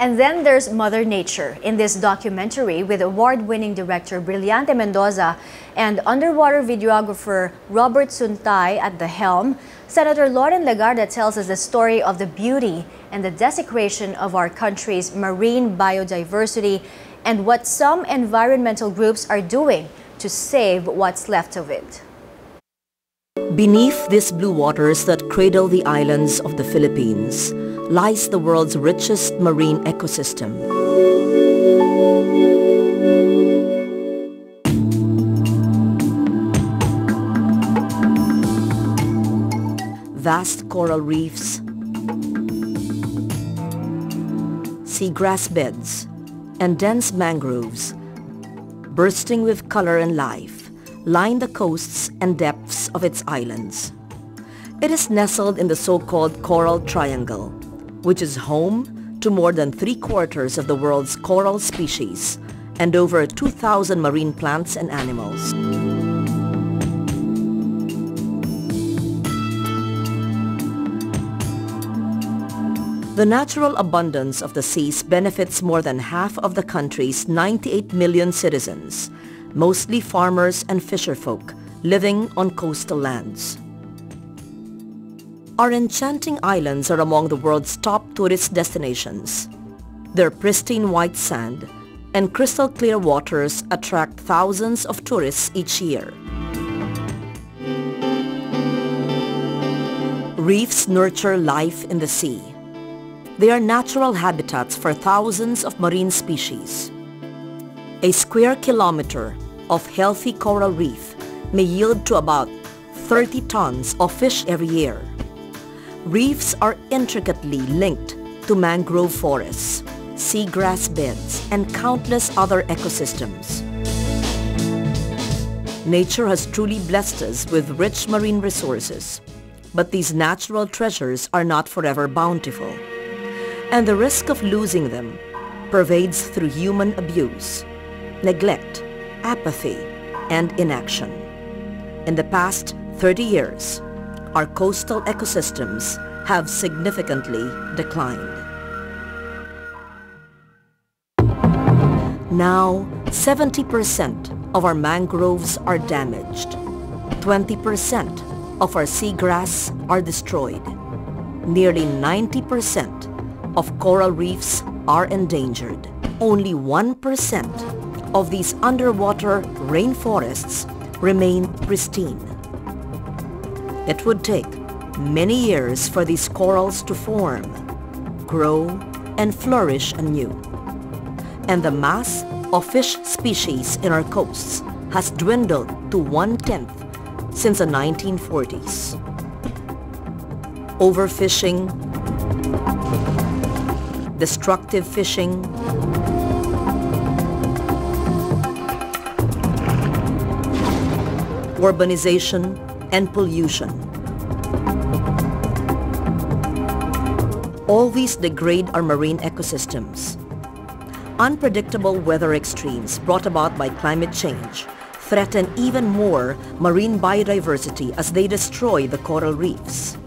And then there's Mother Nature in this documentary with award-winning director Brillante Mendoza and underwater videographer Robert Suntay at the helm. Senator Loren Legarda tells us the story of the beauty and the desecration of our country's marine biodiversity and what some environmental groups are doing to save what's left of it. Beneath these blue waters that cradle the islands of the Philippines lies the world's richest marine ecosystem. Vast coral reefs, seagrass beds, and dense mangroves, bursting with color and life, line the coasts and depths of its islands. It is nestled in the so-called Coral Triangle, which is home to more than three-quarters of the world's coral species and over 2,000 marine plants and animals. The natural abundance of the seas benefits more than half of the country's 98 million citizens, mostly farmers and fisherfolk living on coastal lands. Our enchanting islands are among the world's top tourist destinations. Their pristine white sand and crystal clear waters attract thousands of tourists each year. Reefs nurture life in the sea. They are natural habitats for thousands of marine species. A square kilometer of healthy coral reef may yield to about 30 tons of fish every year. Reefs are intricately linked to mangrove forests, seagrass beds, and countless other ecosystems. Nature has truly blessed us with rich marine resources, but these natural treasures are not forever bountiful and the risk of losing them pervades through human abuse, neglect, apathy, and inaction. In the past 30 years, our coastal ecosystems have significantly declined. Now, 70% of our mangroves are damaged. 20% of our seagrass are destroyed. Nearly 90% of coral reefs are endangered. Only 1% of these underwater rainforests remain pristine. It would take many years for these corals to form, grow, and flourish anew. And the mass of fish species in our coasts has dwindled to one-tenth since the 1940s. Overfishing, destructive fishing, urbanization, and pollution. All these degrade our marine ecosystems. Unpredictable weather extremes brought about by climate change threaten even more marine biodiversity as they destroy the coral reefs.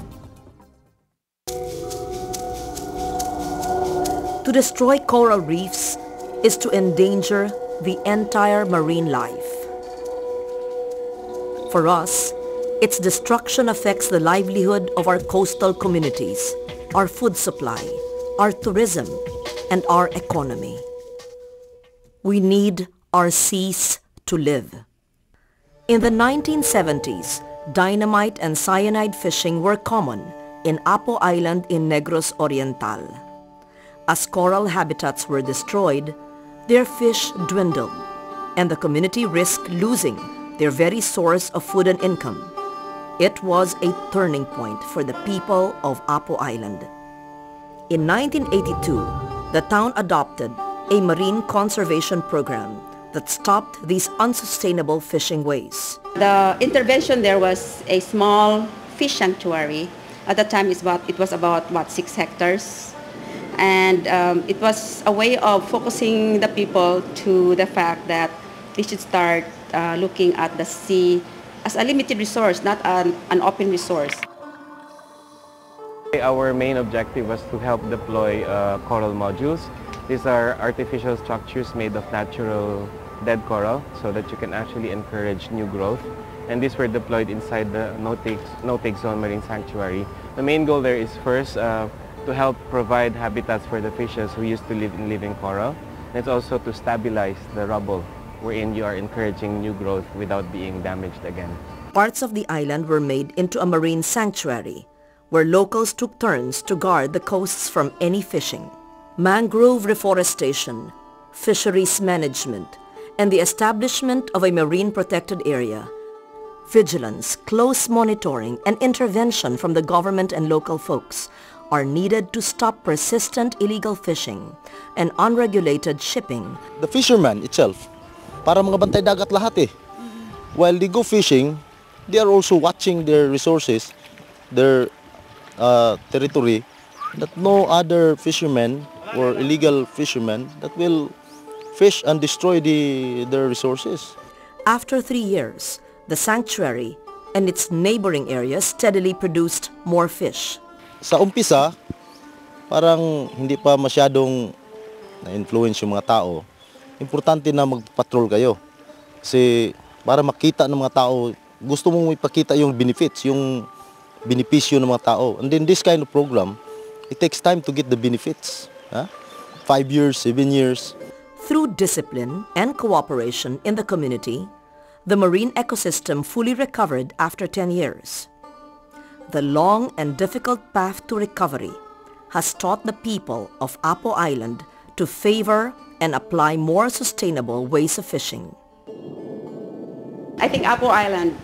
To destroy coral reefs is to endanger the entire marine life. For us, its destruction affects the livelihood of our coastal communities, our food supply, our tourism, and our economy. We need our seas to live. In the 1970s, dynamite and cyanide fishing were common in Apo Island in Negros Oriental. As coral habitats were destroyed, their fish dwindled and the community risked losing their very source of food and income. It was a turning point for the people of Apo Island. In 1982, the town adopted a marine conservation program that stopped these unsustainable fishing ways. The intervention there was a small fish sanctuary. At the time, it was about, what, six hectares and um, it was a way of focusing the people to the fact that they should start uh, looking at the sea as a limited resource, not an, an open resource. Our main objective was to help deploy uh, coral modules These are artificial structures made of natural dead coral so that you can actually encourage new growth. And these were deployed inside the no-take no zone marine sanctuary. The main goal there is first uh, to help provide habitats for the fishes who used to live in living coral. And it's also to stabilize the rubble wherein you are encouraging new growth without being damaged again. Parts of the island were made into a marine sanctuary where locals took turns to guard the coasts from any fishing. Mangrove reforestation, fisheries management, and the establishment of a marine protected area, vigilance, close monitoring, and intervention from the government and local folks are needed to stop persistent illegal fishing and unregulated shipping. The fisherman itself, para mga bantay dagat lahat eh. While they go fishing, they are also watching their resources, their uh, territory, that no other fishermen or illegal fishermen that will fish and destroy the, their resources. After three years, the sanctuary and its neighboring areas steadily produced more fish. Sa umpisa, parang hindi pa masyadong na-influence yung mga tao. Importante na mag-patrol kayo. Kasi para makita ng mga tao, gusto mong ipakita yung benefits, yung benepisyo ng mga tao. And then this kind of program, it takes time to get the benefits. Huh? Five years, seven years. Through discipline and cooperation in the community, the marine ecosystem fully recovered after 10 years. The long and difficult path to recovery has taught the people of Apo Island to favor and apply more sustainable ways of fishing. I think Apo Island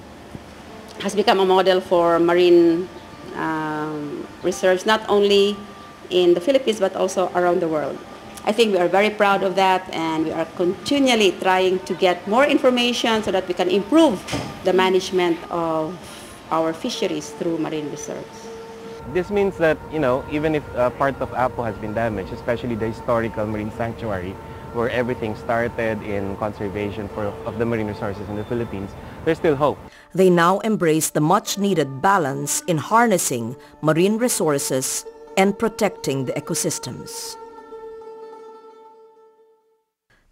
has become a model for marine um, reserves, not only in the Philippines but also around the world. I think we are very proud of that and we are continually trying to get more information so that we can improve the management of our fisheries through marine reserves. This means that, you know, even if uh, part of Apo has been damaged, especially the historical marine sanctuary, where everything started in conservation for, of the marine resources in the Philippines, there's still hope. They now embrace the much-needed balance in harnessing marine resources and protecting the ecosystems.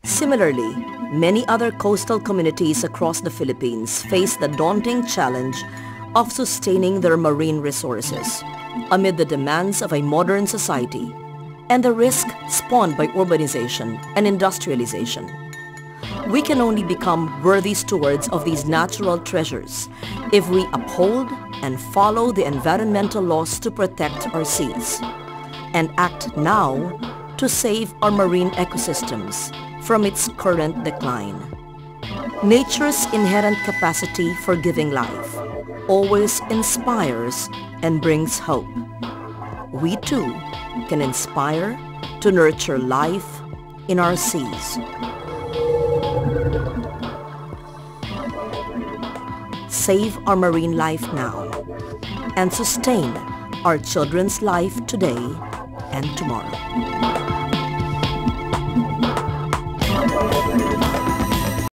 Similarly, many other coastal communities across the Philippines face the daunting challenge of sustaining their marine resources amid the demands of a modern society and the risk spawned by urbanization and industrialization. We can only become worthy stewards of these natural treasures if we uphold and follow the environmental laws to protect our seas and act now to save our marine ecosystems from its current decline. Nature's inherent capacity for giving life always inspires and brings hope. We too can inspire to nurture life in our seas. Save our marine life now and sustain our children's life today and tomorrow.